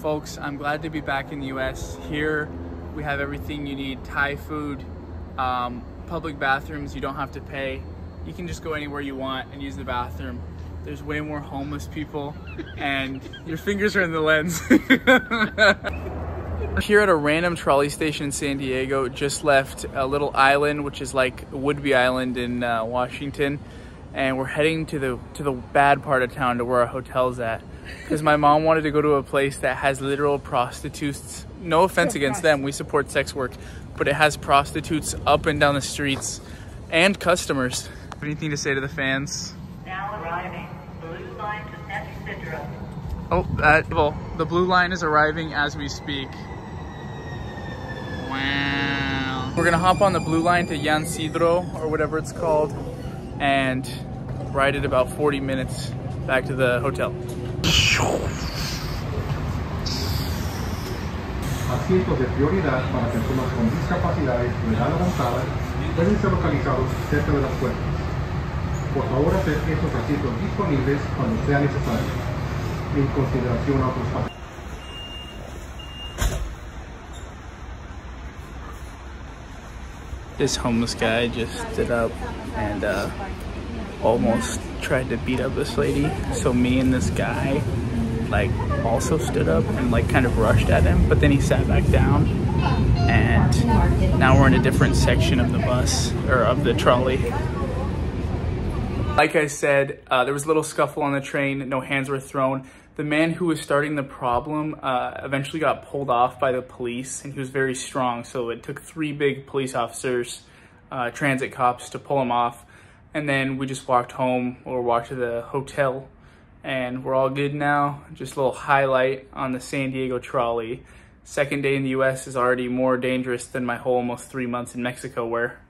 Folks, I'm glad to be back in the US. Here we have everything you need Thai food, um, public bathrooms, you don't have to pay. You can just go anywhere you want and use the bathroom. There's way more homeless people, and your fingers are in the lens. Here at a random trolley station in San Diego. Just left a little island, which is like Whidbey Island in uh, Washington, and we're heading to the to the bad part of town to where our hotel's at. Because my mom wanted to go to a place that has literal prostitutes. No offense against them, we support sex work, but it has prostitutes up and down the streets and customers. Anything to say to the fans? Now arriving, blue line to San Ysidro. Oh, that, well, the blue line is arriving as we speak. Wow. We're gonna hop on the blue line to Yan Cidro, or whatever it's called, and ride it about 40 minutes back to the hotel. Asientos de prioridad para personas con discapacidades de edad avanzada deben ser localizados cerca de las puertas. Por favor, hacer estos asientos disponibles cuando sea necesario, en consideración a otros. This homeless guy just stood up and uh, almost tried to beat up this lady. So me and this guy like also stood up and like kind of rushed at him, but then he sat back down. And now we're in a different section of the bus or of the trolley. Like I said, uh, there was a little scuffle on the train. No hands were thrown. The man who was starting the problem uh, eventually got pulled off by the police, and he was very strong. So it took three big police officers, uh, transit cops, to pull him off. And then we just walked home or walked to the hotel, and we're all good now. Just a little highlight on the San Diego trolley. Second day in the U.S. is already more dangerous than my whole almost three months in Mexico, where